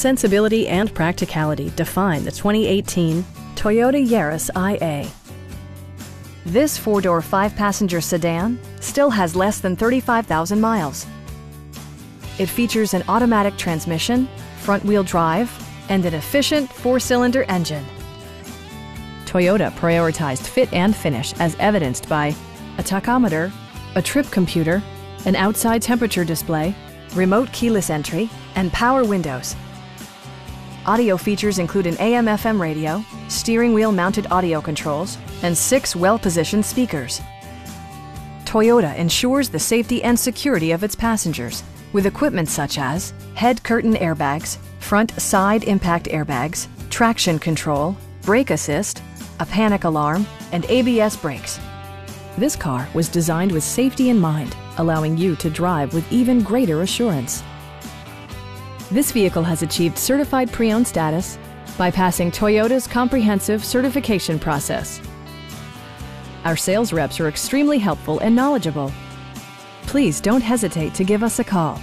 Sensibility and practicality define the 2018 Toyota Yaris IA. This four-door, five-passenger sedan still has less than 35,000 miles. It features an automatic transmission, front-wheel drive, and an efficient four-cylinder engine. Toyota prioritized fit and finish as evidenced by a tachometer, a trip computer, an outside temperature display, remote keyless entry, and power windows. Audio features include an AM-FM radio, steering wheel mounted audio controls, and six well-positioned speakers. Toyota ensures the safety and security of its passengers with equipment such as head curtain airbags, front side impact airbags, traction control, brake assist, a panic alarm, and ABS brakes. This car was designed with safety in mind, allowing you to drive with even greater assurance. This vehicle has achieved certified pre-owned status by passing Toyota's comprehensive certification process. Our sales reps are extremely helpful and knowledgeable. Please don't hesitate to give us a call.